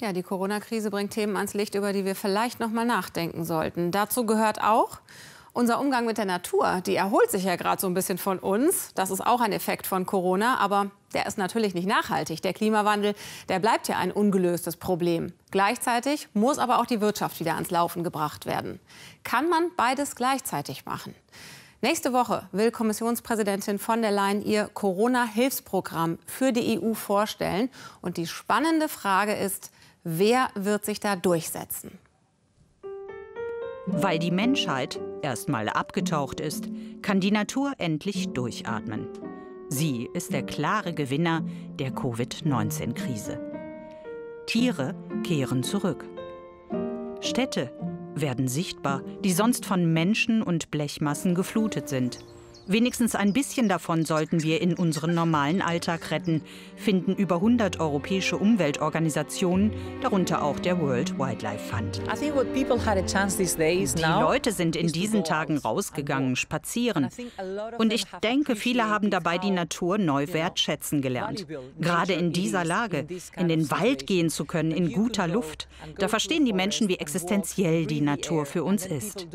Ja, die Corona-Krise bringt Themen ans Licht, über die wir vielleicht noch mal nachdenken sollten. Dazu gehört auch unser Umgang mit der Natur. Die erholt sich ja gerade so ein bisschen von uns. Das ist auch ein Effekt von Corona, aber der ist natürlich nicht nachhaltig. Der Klimawandel, der bleibt ja ein ungelöstes Problem. Gleichzeitig muss aber auch die Wirtschaft wieder ans Laufen gebracht werden. Kann man beides gleichzeitig machen? Nächste Woche will Kommissionspräsidentin von der Leyen ihr Corona-Hilfsprogramm für die EU vorstellen. Und die spannende Frage ist, Wer wird sich da durchsetzen? Weil die Menschheit erstmal abgetaucht ist, kann die Natur endlich durchatmen. Sie ist der klare Gewinner der Covid-19-Krise. Tiere kehren zurück. Städte werden sichtbar, die sonst von Menschen und Blechmassen geflutet sind. Wenigstens ein bisschen davon sollten wir in unseren normalen Alltag retten, finden über 100 europäische Umweltorganisationen, darunter auch der World Wildlife Fund. Die Leute sind in diesen Tagen rausgegangen, spazieren. Und ich denke, viele haben dabei die Natur neu wertschätzen gelernt. Gerade in dieser Lage, in den Wald gehen zu können, in guter Luft, da verstehen die Menschen, wie existenziell die Natur für uns ist.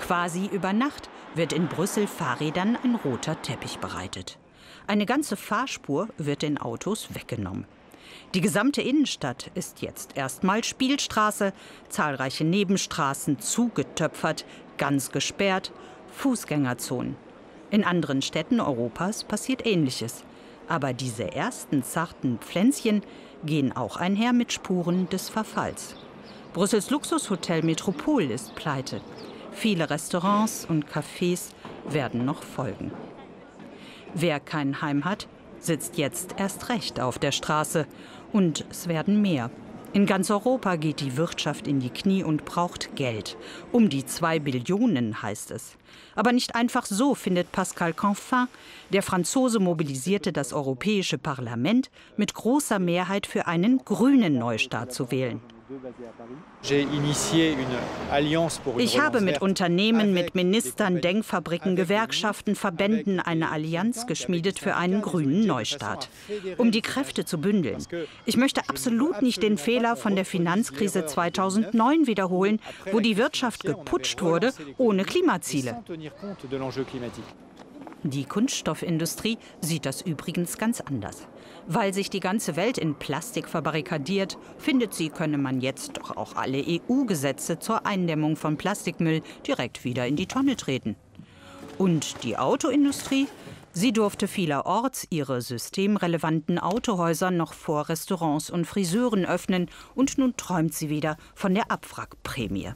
Quasi über Nacht wird in Brüssel Fahrrädern ein roter Teppich bereitet. Eine ganze Fahrspur wird den Autos weggenommen. Die gesamte Innenstadt ist jetzt erstmal Spielstraße, zahlreiche Nebenstraßen zugetöpfert, ganz gesperrt, Fußgängerzonen. In anderen Städten Europas passiert Ähnliches. Aber diese ersten zarten Pflänzchen gehen auch einher mit Spuren des Verfalls. Brüssels Luxushotel Metropol ist pleite. Viele Restaurants und Cafés werden noch folgen. Wer kein Heim hat, sitzt jetzt erst recht auf der Straße. Und es werden mehr. In ganz Europa geht die Wirtschaft in die Knie und braucht Geld. Um die zwei Billionen heißt es. Aber nicht einfach so findet Pascal Canfin. Der Franzose mobilisierte das Europäische Parlament mit großer Mehrheit für einen grünen Neustart zu wählen. Ich habe mit Unternehmen, mit Ministern, Denkfabriken, Gewerkschaften, Verbänden eine Allianz geschmiedet für einen grünen Neustart, um die Kräfte zu bündeln. Ich möchte absolut nicht den Fehler von der Finanzkrise 2009 wiederholen, wo die Wirtschaft geputscht wurde ohne Klimaziele. Die Kunststoffindustrie sieht das übrigens ganz anders. Weil sich die ganze Welt in Plastik verbarrikadiert, findet sie, könne man jetzt doch auch alle EU-Gesetze zur Eindämmung von Plastikmüll direkt wieder in die Tonne treten. Und die Autoindustrie? Sie durfte vielerorts ihre systemrelevanten Autohäuser noch vor Restaurants und Friseuren öffnen und nun träumt sie wieder von der Abwrackprämie.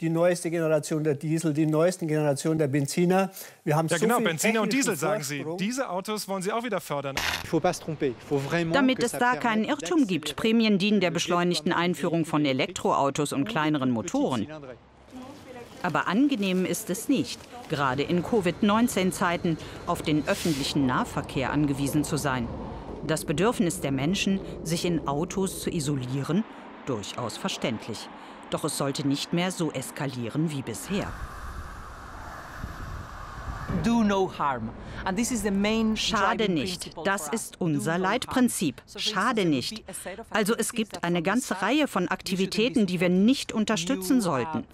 Die neueste Generation der Diesel, die neuesten Generationen der Benziner. Wir haben ja, so genau, Benziner und Diesel, sagen Sie. Diese Autos wollen Sie auch wieder fördern. Damit es da keinen Irrtum gibt, Prämien dienen der beschleunigten Einführung von Elektroautos und kleineren Motoren. Aber angenehm ist es nicht, gerade in Covid-19-Zeiten auf den öffentlichen Nahverkehr angewiesen zu sein. Das Bedürfnis der Menschen, sich in Autos zu isolieren, durchaus verständlich. Doch es sollte nicht mehr so eskalieren wie bisher. Do no harm. Schade nicht. Das ist unser Leitprinzip. Schade nicht. Also es gibt eine ganze Reihe von Aktivitäten, die wir nicht unterstützen sollten.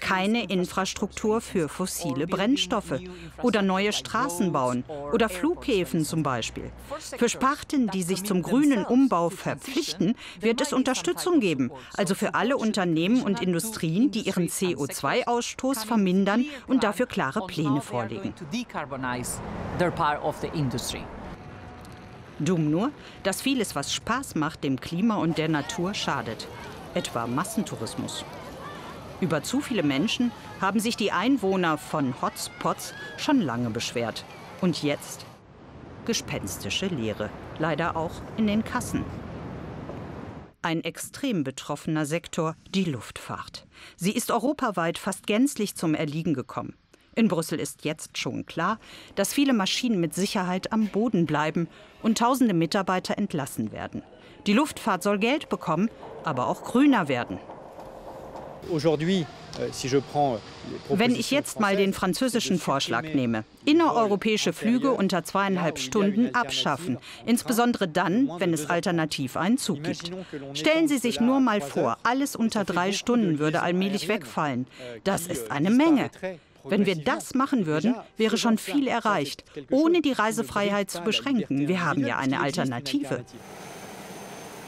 Keine Infrastruktur für fossile Brennstoffe oder neue Straßen bauen oder Flughäfen zum Beispiel. Für Sparten, die sich zum grünen Umbau verpflichten, wird es Unterstützung geben. Also für alle Unternehmen und Industrien, die ihren CO2-Ausstoß vermindern und dafür klare Pläne vorlegen their part of the industry. Dumm nur, dass vieles, was Spaß macht, dem Klima und der Natur schadet. Etwa Massentourismus. Über zu viele Menschen haben sich die Einwohner von Hotspots schon lange beschwert. Und jetzt gespenstische Leere, leider auch in den Kassen. Ein extrem betroffener Sektor, die Luftfahrt. Sie ist europaweit fast gänzlich zum Erliegen gekommen. In Brüssel ist jetzt schon klar, dass viele Maschinen mit Sicherheit am Boden bleiben und tausende Mitarbeiter entlassen werden. Die Luftfahrt soll Geld bekommen, aber auch grüner werden. Wenn ich jetzt mal den französischen Vorschlag nehme, innereuropäische Flüge unter zweieinhalb Stunden abschaffen, insbesondere dann, wenn es alternativ einen Zug gibt. Stellen Sie sich nur mal vor, alles unter drei Stunden würde allmählich wegfallen. Das ist eine Menge. Wenn wir das machen würden, wäre schon viel erreicht, ohne die Reisefreiheit zu beschränken. Wir haben ja eine Alternative.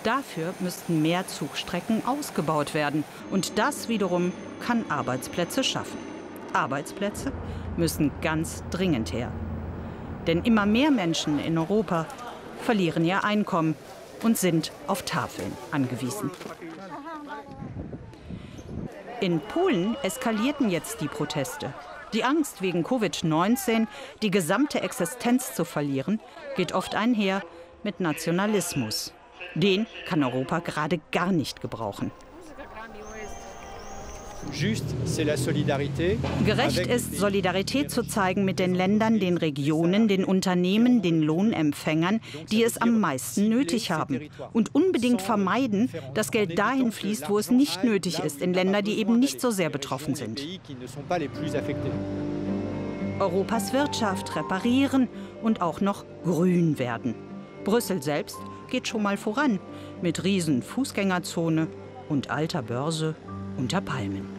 Dafür müssten mehr Zugstrecken ausgebaut werden. Und das wiederum kann Arbeitsplätze schaffen. Arbeitsplätze müssen ganz dringend her. Denn immer mehr Menschen in Europa verlieren ihr Einkommen und sind auf Tafeln angewiesen. In Polen eskalierten jetzt die Proteste. Die Angst wegen Covid-19, die gesamte Existenz zu verlieren, geht oft einher mit Nationalismus. Den kann Europa gerade gar nicht gebrauchen. Gerecht ist, Solidarität zu zeigen mit den Ländern, den Regionen, den Unternehmen, den Lohnempfängern, die es am meisten nötig haben. Und unbedingt vermeiden, dass Geld dahin fließt, wo es nicht nötig ist, in Länder, die eben nicht so sehr betroffen sind. Europas Wirtschaft reparieren und auch noch grün werden. Brüssel selbst geht schon mal voran mit riesen Fußgängerzone und alter Börse unter Palmen.